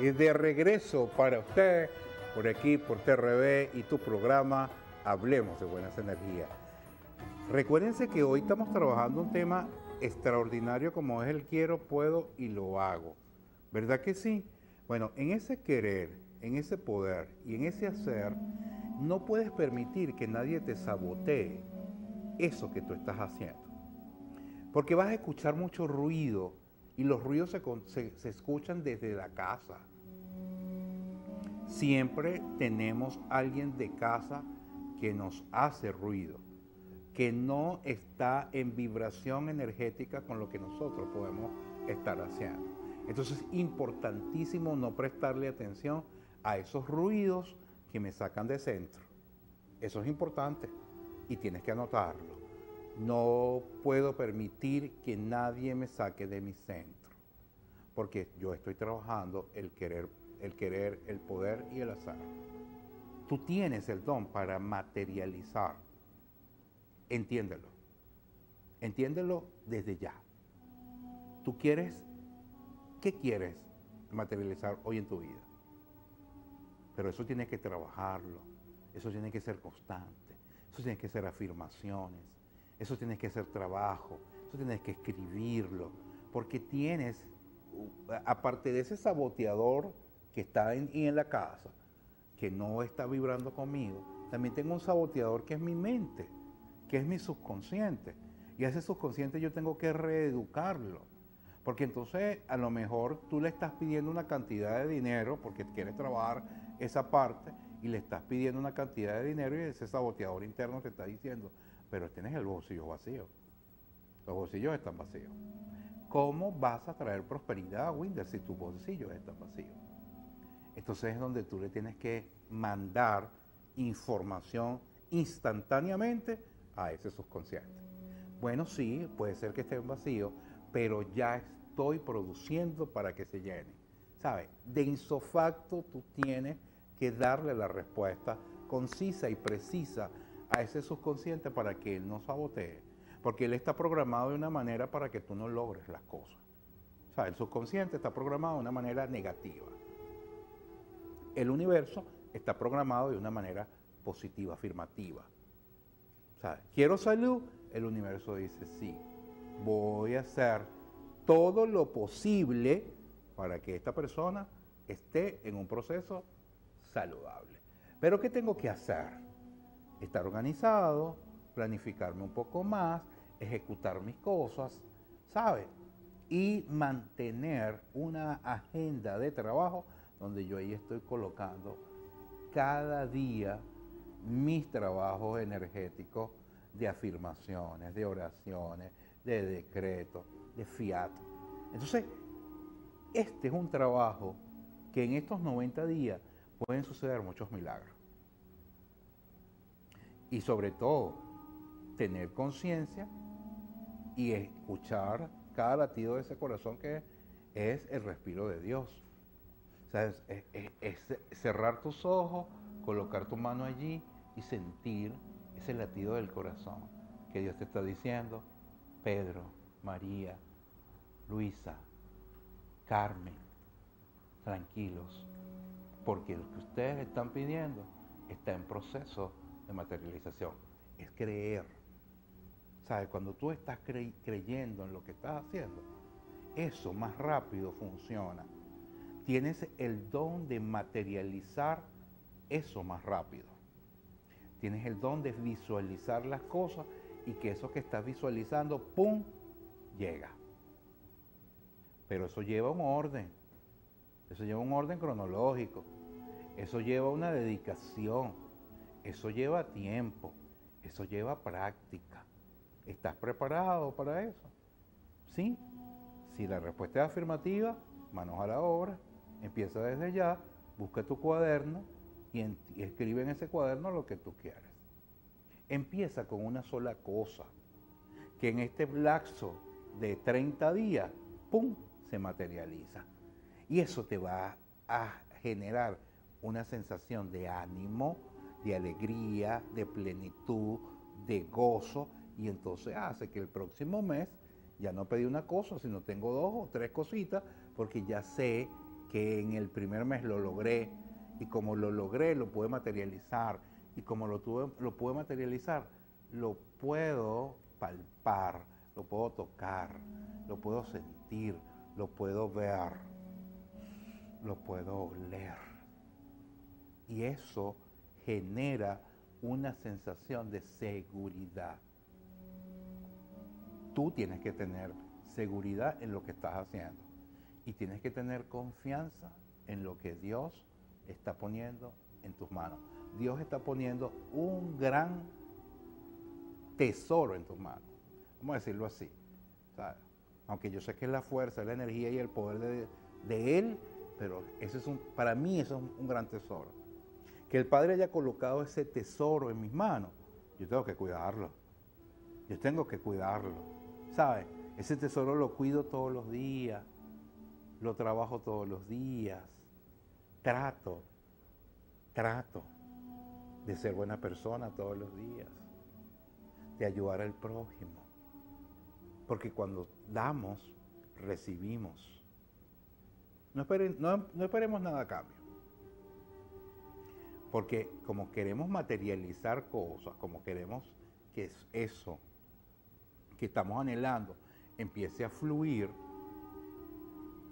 Y de regreso para ustedes, por aquí, por TRB y tu programa, Hablemos de Buenas Energías. Recuérdense que hoy estamos trabajando un tema extraordinario como es el quiero, puedo y lo hago. ¿Verdad que sí? Bueno, en ese querer, en ese poder y en ese hacer, no puedes permitir que nadie te sabotee eso que tú estás haciendo. Porque vas a escuchar mucho ruido y los ruidos se, se escuchan desde la casa. Siempre tenemos alguien de casa que nos hace ruido, que no está en vibración energética con lo que nosotros podemos estar haciendo. Entonces es importantísimo no prestarle atención a esos ruidos que me sacan de centro. Eso es importante y tienes que anotarlo. No puedo permitir que nadie me saque de mi centro, porque yo estoy trabajando el querer, el querer, el poder y el azar. Tú tienes el don para materializar. Entiéndelo. Entiéndelo desde ya. Tú quieres, ¿qué quieres materializar hoy en tu vida? Pero eso tiene que trabajarlo. Eso tiene que ser constante. Eso tiene que ser afirmaciones. Eso tiene que ser trabajo. Eso tienes que escribirlo. Porque tienes, aparte de ese saboteador que está en, en la casa, que no está vibrando conmigo, también tengo un saboteador que es mi mente, que es mi subconsciente. Y a ese subconsciente yo tengo que reeducarlo. Porque entonces a lo mejor tú le estás pidiendo una cantidad de dinero porque quieres trabajar esa parte y le estás pidiendo una cantidad de dinero y ese saboteador interno te está diciendo, pero tienes el bolsillo vacío. Los bolsillos están vacíos. ¿Cómo vas a traer prosperidad a Winder si tus bolsillos están vacíos? Entonces es donde tú le tienes que mandar información instantáneamente a ese subconsciente. Bueno, sí, puede ser que esté en vacío, pero ya estoy produciendo para que se llene. ¿Sabes? De insofacto tú tienes que darle la respuesta concisa y precisa a ese subconsciente para que él no sabotee. Porque él está programado de una manera para que tú no logres las cosas. O sea, el subconsciente está programado de una manera negativa el universo está programado de una manera positiva, afirmativa. O sea, quiero salud, el universo dice sí. Voy a hacer todo lo posible para que esta persona esté en un proceso saludable. Pero ¿qué tengo que hacer? Estar organizado, planificarme un poco más, ejecutar mis cosas, ¿sabe? Y mantener una agenda de trabajo donde yo ahí estoy colocando cada día mis trabajos energéticos de afirmaciones, de oraciones, de decretos, de fiat. Entonces, este es un trabajo que en estos 90 días pueden suceder muchos milagros. Y sobre todo, tener conciencia y escuchar cada latido de ese corazón que es el respiro de Dios. Es, cerrar tus ojos, colocar tu mano allí y sentir ese latido del corazón que Dios te está diciendo, Pedro, María, Luisa, Carmen, tranquilos, porque lo que ustedes están pidiendo está en proceso de materialización. Es creer. ¿Sabes? Cuando tú estás creyendo en lo que estás haciendo, eso más rápido funciona tienes el don de materializar eso más rápido. Tienes el don de visualizar las cosas y que eso que estás visualizando, ¡pum!, llega. Pero eso lleva un orden. Eso lleva un orden cronológico. Eso lleva una dedicación. Eso lleva tiempo. Eso lleva práctica. ¿Estás preparado para eso? ¿Sí? Si la respuesta es afirmativa, manos a la obra. Empieza desde ya, busca tu cuaderno y, escribe en ese cuaderno lo que tú quieres. Empieza con una sola cosa, que en este lapso de 30 días, ¡pum!, se materializa. Y eso te va a generar una sensación de ánimo, de alegría, de plenitud, de gozo, y entonces hace que el próximo mes ya no pedí una cosa, sino tengo dos o tres cositas, porque ya sé que en el primer mes lo logré y como lo logré lo pude materializar y como lo, tuve, lo pude materializar, lo puedo palpar, lo puedo tocar, lo puedo sentir, lo puedo ver, lo puedo oler. Y eso genera una sensación de seguridad. Tú tienes que tener seguridad en lo que estás haciendo y tienes que tener confianza en lo que Dios está poniendo en tus manos. Dios está poniendo un gran tesoro en tus manos. Vamos a decirlo así. Aunque yo sé que es la fuerza, la energía y el poder de, Él, pero ese es un, para mí eso es un gran tesoro. Que el Padre haya colocado ese tesoro en mis manos, yo tengo que cuidarlo. Yo tengo que cuidarlo. ¿Sabes? Ese tesoro lo cuido todos los días, lo trabajo todos los días, trato, trato de ser buena persona todos los días, de ayudar al prójimo. Porque cuando damos, recibimos. No, no esperemos nada a cambio. Porque como queremos materializar cosas, como queremos que eso que estamos anhelando empiece a fluir,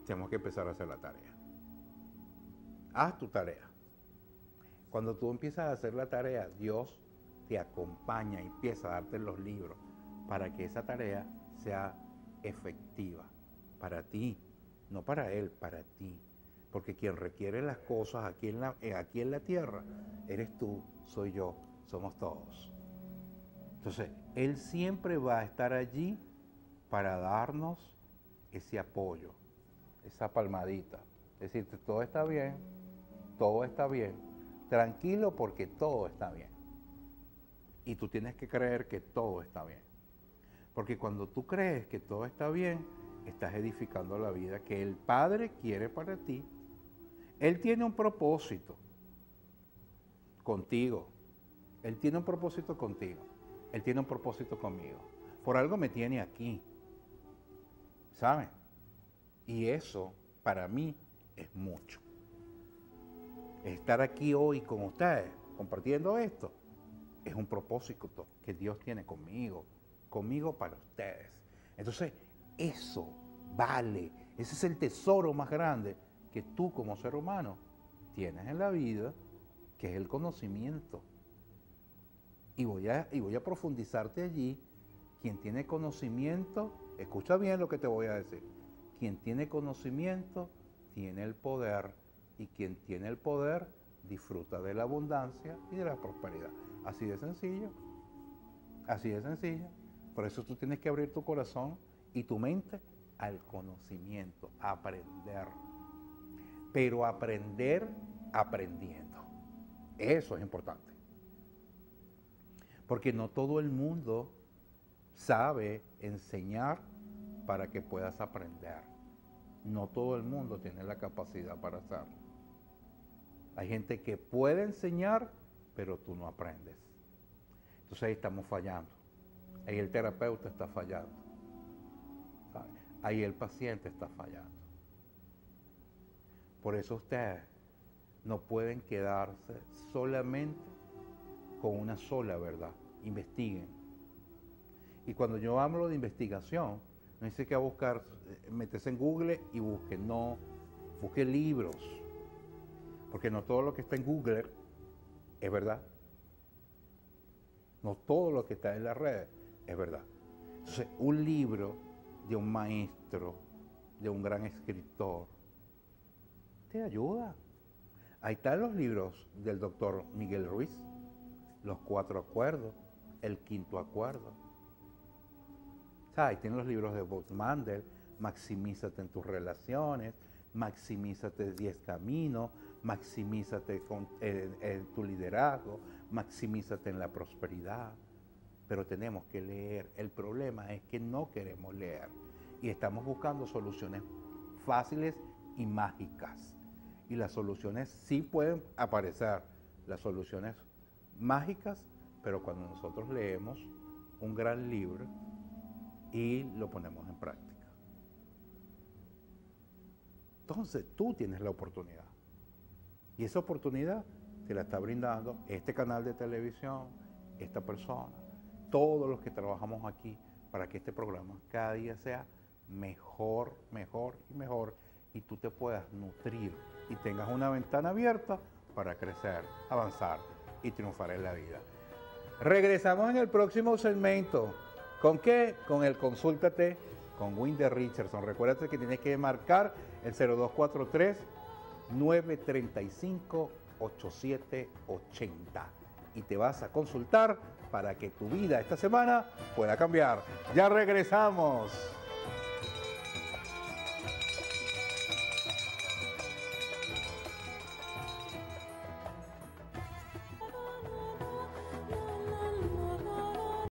tenemos que empezar a hacer la tarea. Haz tu tarea. Cuando tú empiezas a hacer la tarea, Dios te acompaña y empieza a darte los libros para que esa tarea sea efectiva para ti, no para Él, para ti. Porque quien requiere las cosas aquí en la, eh, aquí en la tierra, eres tú, soy yo, somos todos. Entonces, Él siempre va a estar allí para darnos ese apoyo, esa palmadita. Decirte, todo está bien, todo está bien, tranquilo porque todo está bien. Y tú tienes que creer que todo está bien. Porque cuando tú crees que todo está bien, estás edificando la vida que el Padre quiere para ti. Él tiene un propósito contigo. Él tiene un propósito contigo. Él tiene un propósito conmigo. Por algo me tiene aquí. ¿Saben? Y eso para mí es mucho. Estar aquí hoy con ustedes, compartiendo esto, es un propósito que Dios tiene conmigo, conmigo para ustedes. Entonces, eso vale, ese es el tesoro más grande que tú como ser humano tienes en la vida, que es el conocimiento. Y voy a, y voy a profundizarte allí. Quien tiene conocimiento, escucha bien lo que te voy a decir. Quien tiene conocimiento tiene el poder y quien tiene el poder disfruta de la abundancia y de la prosperidad. Así de sencillo. Así de sencillo. Por eso tú tienes que abrir tu corazón y tu mente al conocimiento, aprender. Pero aprender aprendiendo. Eso es importante. Porque no todo el mundo sabe enseñar para que puedas aprender. No todo el mundo tiene la capacidad para hacerlo. Hay gente que puede enseñar, pero tú no aprendes. Entonces ahí estamos fallando. Ahí el terapeuta está fallando. Ahí el paciente está fallando. Por eso ustedes no pueden quedarse solamente con una sola verdad. Investiguen. Y cuando yo hablo de investigación, no dice que a buscar, eh, metes en Google y busque, no, busque libros. Porque no todo lo que está en Google es verdad. No todo lo que está en la red es verdad. Entonces, un libro de un maestro, de un gran escritor, te ayuda. Ahí están los libros del doctor Miguel Ruiz, los cuatro acuerdos, el quinto acuerdo. Ahí tienen los libros de Bob Mandel, Maximízate en tus relaciones, Maximízate 10 caminos, Maximízate con, en tu liderazgo, Maximízate en la prosperidad. Pero tenemos que leer. El problema es que no queremos leer y estamos buscando soluciones fáciles y mágicas. Y las soluciones sí pueden aparecer, las soluciones mágicas, pero cuando nosotros leemos un gran libro y lo ponemos en práctica. Entonces tú tienes la oportunidad. Y esa oportunidad te la está brindando este canal de televisión, esta persona, todos los que trabajamos aquí para que este programa cada día sea mejor, mejor y mejor y tú te puedas nutrir y tengas una ventana abierta para crecer, avanzar y triunfar en la vida. Regresamos en el próximo segmento. ¿Con qué? Con el Consúltate con Winder Richardson. Recuerda que tienes que marcar el 0243 935 8780 y te vas a consultar para que tu vida esta semana pueda cambiar. Ya regresamos.